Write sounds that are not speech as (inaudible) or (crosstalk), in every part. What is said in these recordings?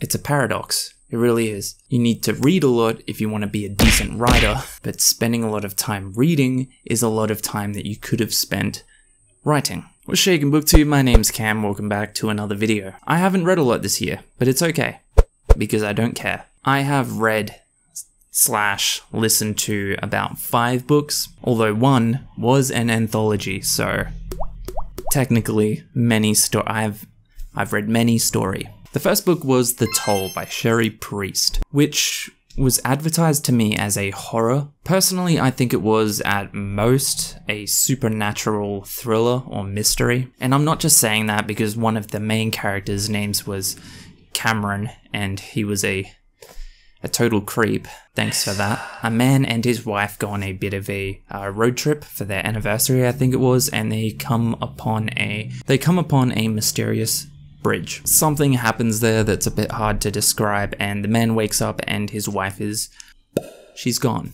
It's a paradox. It really is. You need to read a lot if you want to be a decent writer, but spending a lot of time reading is a lot of time that you could have spent writing. What's shaking booktube? My name's Cam, welcome back to another video. I haven't read a lot this year, but it's okay, because I don't care. I have read slash listened to about five books, although one was an anthology, so technically many sto- I've I've read many story. The first book was The Toll by Cherie Priest, which was advertised to me as a horror. Personally, I think it was at most a supernatural thriller or mystery. And I'm not just saying that because one of the main characters' names was Cameron and he was a a total creep. Thanks for that. A man and his wife go on a bit of a uh, road trip for their anniversary, I think it was, and they come upon a they come upon a mysterious bridge. Something happens there that's a bit hard to describe, and the man wakes up and his wife is she's gone.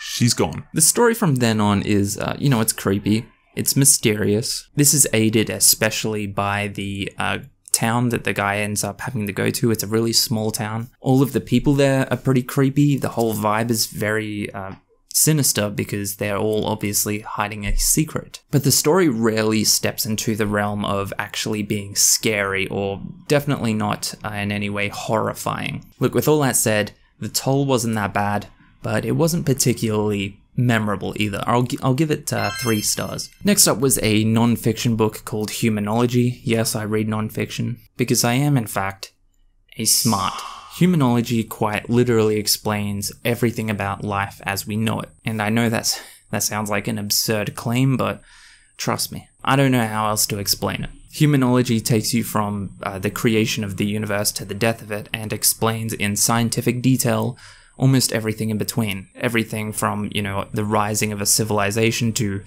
She's gone. The story from then on is, uh, you know, it's creepy. It's mysterious. This is aided especially by the uh, town that the guy ends up having to go to. It's a really small town. All of the people there are pretty creepy. The whole vibe is very uh, sinister because they're all obviously hiding a secret. But the story rarely steps into the realm of actually being scary or definitely not uh, in any way horrifying. Look, with all that said, the toll wasn't that bad, but it wasn't particularly memorable either. I'll, I'll give it uh, three stars. Next up was a non-fiction book called Humanology. Yes, I read non-fiction because I am, in fact, a smart. Humanology quite literally explains everything about life as we know it. And I know that's that sounds like an absurd claim, but trust me, I don't know how else to explain it. Humanology takes you from uh, the creation of the universe to the death of it and explains in scientific detail almost everything in between. Everything from, you know, the rising of a civilization to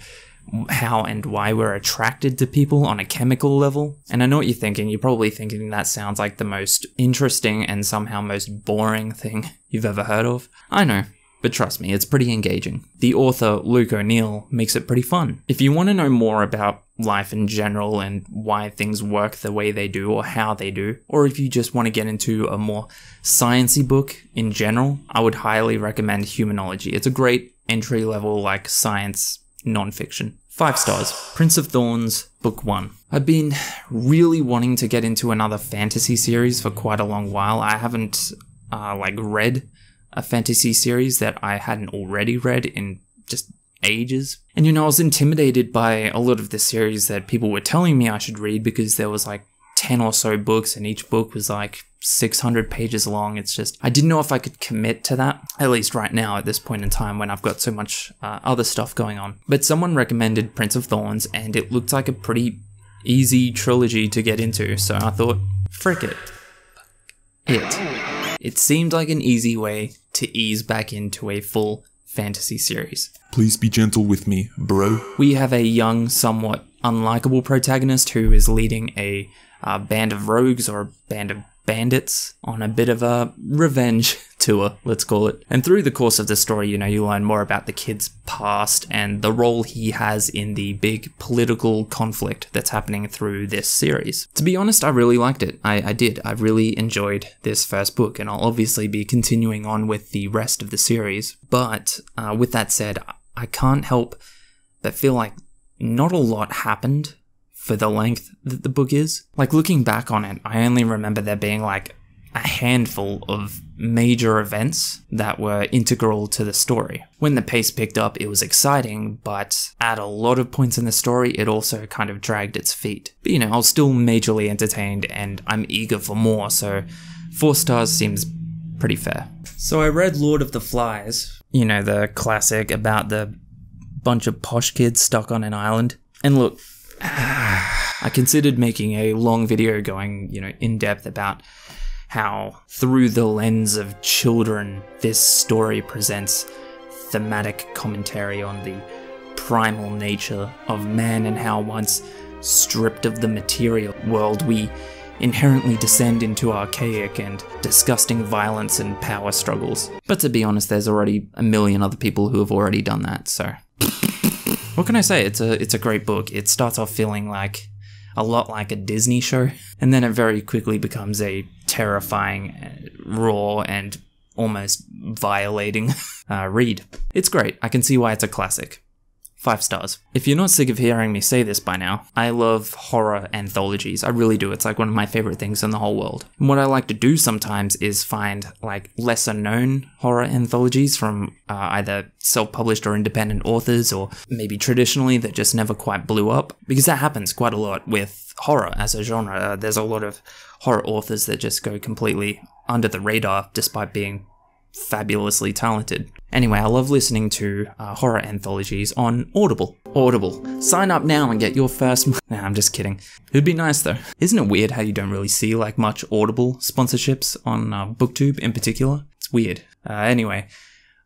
how and why we're attracted to people on a chemical level. And I know what you're thinking. You're probably thinking that sounds like the most interesting and somehow most boring thing (laughs) you've ever heard of. I know. But trust me, it's pretty engaging. The author, Luke O'Neill, makes it pretty fun. If you want to know more about life in general and why things work the way they do or how they do, or if you just want to get into a more sciency book in general, I would highly recommend Humanology. It's a great entry level like science nonfiction. Five stars. Prince of Thorns, Book 1. I've been really wanting to get into another fantasy series for quite a long while. I haven't, uh, like, read a fantasy series that I hadn't already read in just ages. And you know, I was intimidated by a lot of the series that people were telling me I should read because there was like 10 or so books and each book was like 600 pages long. It's just, I didn't know if I could commit to that, at least right now at this point in time when I've got so much uh, other stuff going on. But someone recommended Prince of Thorns and it looked like a pretty easy trilogy to get into. So I thought, frick it. It. It seemed like an easy way to ease back into a full fantasy series. Please be gentle with me, bro. We have a young, somewhat unlikable protagonist who is leading a uh, band of rogues or a band of bandits on a bit of a revenge (laughs) tour, let's call it. And through the course of the story, you know, you learn more about the kid's past and the role he has in the big political conflict that's happening through this series. To be honest, I really liked it. I, I did. I really enjoyed this first book, and I'll obviously be continuing on with the rest of the series. But uh, with that said, I can't help but feel like not a lot happened for the length that the book is. Like looking back on it, I only remember there being like a handful of major events that were integral to the story. When the pace picked up, it was exciting, but at a lot of points in the story, it also kind of dragged its feet. But you know, I was still majorly entertained and I'm eager for more, so four stars seems pretty fair. So I read Lord of the Flies, you know, the classic about the bunch of posh kids stuck on an island. And look, I considered making a long video going, you know, in depth about how, through the lens of children, this story presents thematic commentary on the primal nature of man and how, once stripped of the material world, we inherently descend into archaic and disgusting violence and power struggles. But to be honest, there's already a million other people who have already done that, so. What can I say? It's a it's a great book. It starts off feeling like a lot like a Disney show, (laughs) and then it very quickly becomes a terrifying, uh, raw, and almost violating (laughs) uh, read. It's great. I can see why it's a classic. Five stars. If you're not sick of hearing me say this by now, I love horror anthologies. I really do. It's like one of my favorite things in the whole world. And what I like to do sometimes is find like lesser known horror anthologies from uh, either self published or independent authors, or maybe traditionally that just never quite blew up. Because that happens quite a lot with horror as a genre. Uh, there's a lot of horror authors that just go completely under the radar despite being fabulously talented. Anyway, I love listening to uh, horror anthologies on Audible. Audible. Sign up now and get your first. (laughs) Nah, I'm just kidding. It'd be nice though. Isn't it weird how you don't really see like much Audible sponsorships on uh, BookTube in particular? It's weird. Uh, anyway,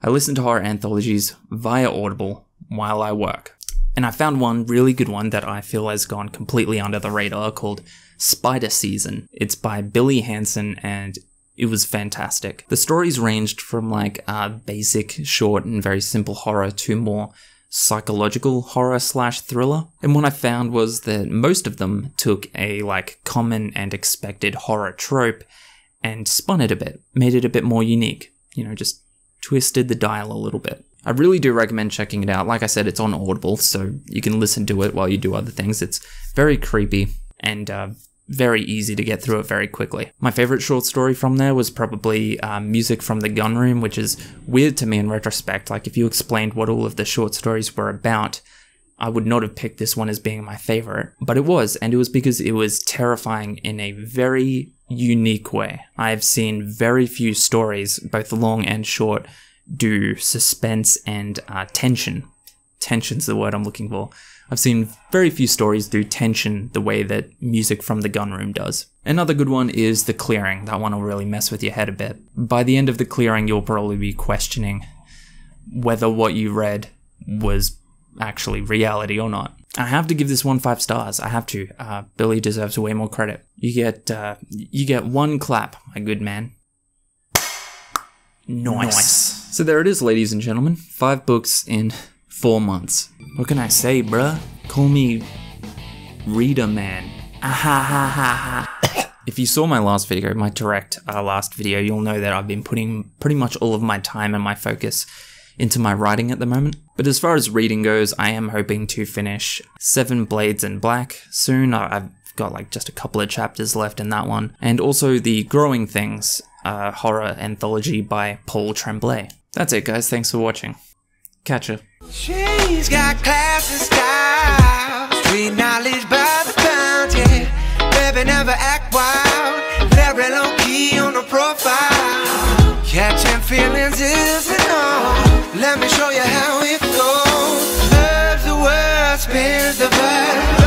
I listen to horror anthologies via Audible while I work. And I found one really good one that I feel has gone completely under the radar called Spider Season. It's by Billy Hanson and it was fantastic. The stories ranged from like uh, basic, short, and very simple horror to more psychological horror slash thriller. And what I found was that most of them took a like common and expected horror trope and spun it a bit, made it a bit more unique. You know, just twisted the dial a little bit. I really do recommend checking it out. Like I said, it's on Audible, so you can listen to it while you do other things. It's very creepy and uh, very easy to get through it very quickly. My favorite short story from there was probably um, Music from the Gun Room, which is weird to me in retrospect. Like, if you explained what all of the short stories were about, I would not have picked this one as being my favorite, but it was, and it was because it was terrifying in a very unique way. I've seen very few stories, both long and short, do suspense and uh, tension. Tension's the word I'm looking for. I've seen very few stories do tension the way that music from the gun room does. Another good one is The Clearing. That one will really mess with your head a bit. By the end of The Clearing, you'll probably be questioning whether what you read was actually reality or not. I have to give this one five stars. I have to. Uh, Billy deserves way more credit. You get uh, you get one clap, my good man. Nice. nice. So there it is, ladies and gentlemen. Five books in four months. What can I say, bruh? Call me Reader Man. (coughs) if you saw my last video, my direct uh, last video, you'll know that I've been putting pretty much all of my time and my focus into my writing at the moment. But as far as reading goes, I am hoping to finish Seven Blades in Black soon. I've got like just a couple of chapters left in that one. And also the Growing Things uh, horror anthology by Paul Tremblay. That's it, guys. Thanks for watching. Catch ya. She's got class and style, street knowledge by the pound, yeah. Baby never act wild, very low key on the profile. Catching feelings is an art. Let me show you how it goes. Loves the world, spins the vibe.